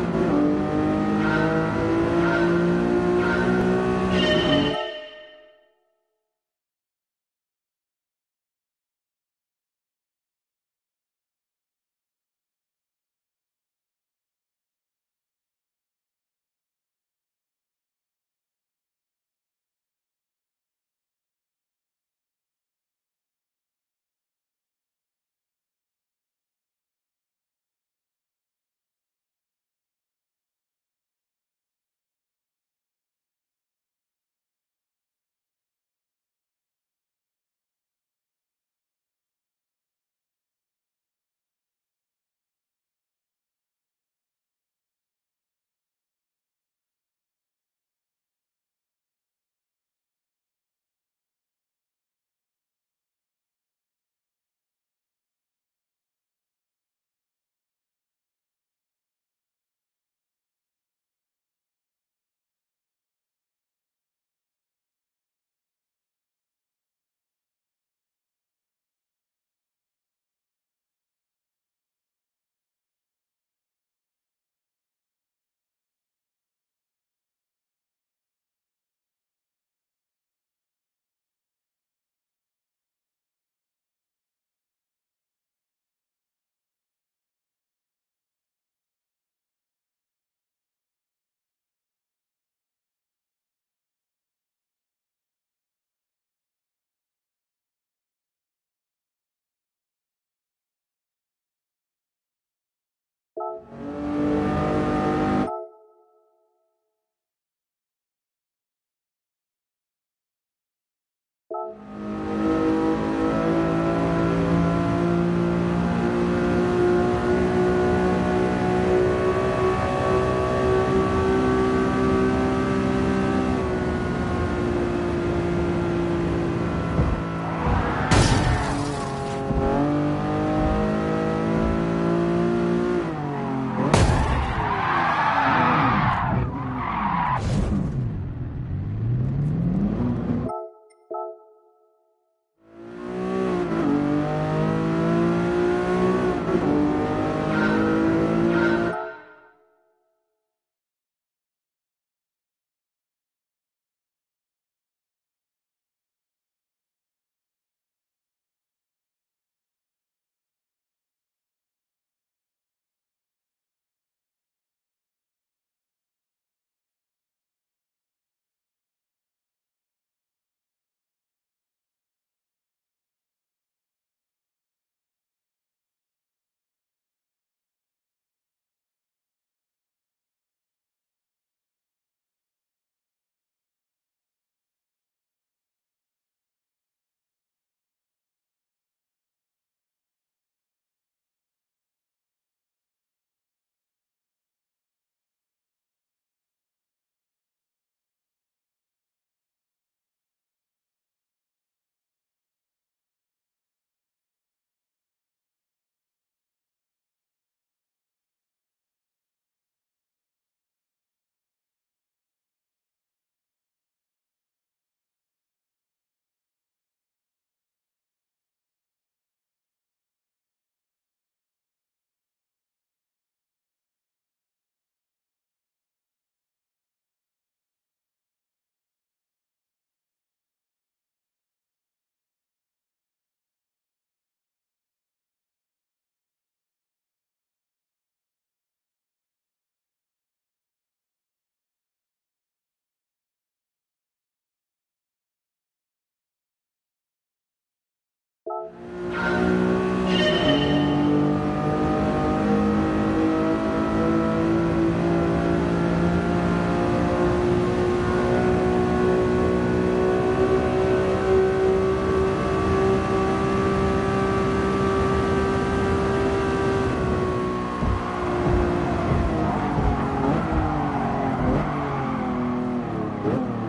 you Yeah.